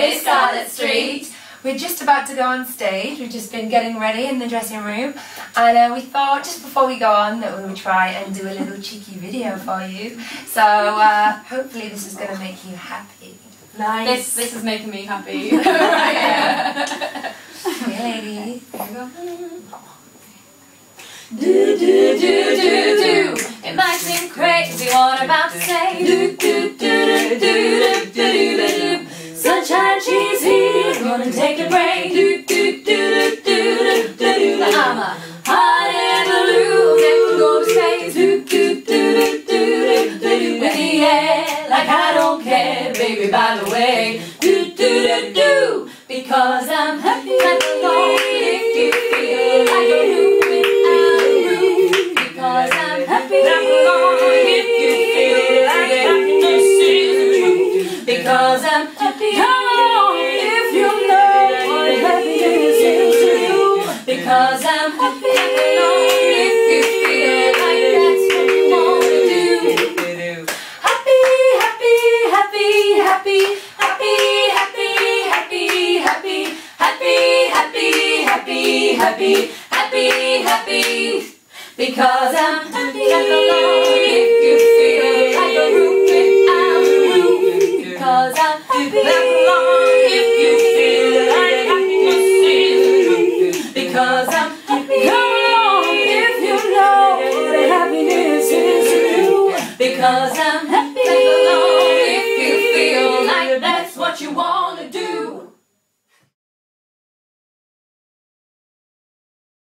we're Scarlet Street. We're just about to go on stage. We've just been getting ready in the dressing room, and uh, we thought just before we go on that we would try and do a little cheeky video for you. So uh, hopefully this is going to make you happy. Nice. This this is making me happy. Hey, lady. Here we go. do do do do do. It might seem crazy what I'm about to say. Do do do do do do do gonna take a break. Do do do do do do do. But I'm a hot air balloon and can go to space. Do do do do do do do. With the air, like I don't care, baby. By the way, do do do do. Because I'm happy and alone. If you feel like a room without a roof. Because I'm happy and alone. If you feel like happiness is the truth. Because I'm happy Cause I'm happy. happy, happy, happy, because I'm happy. I'm alone if you feel like a room without a roof, because I'm happy. Alone if you Cause I'm happy. Tag along if you feel like that's what you want.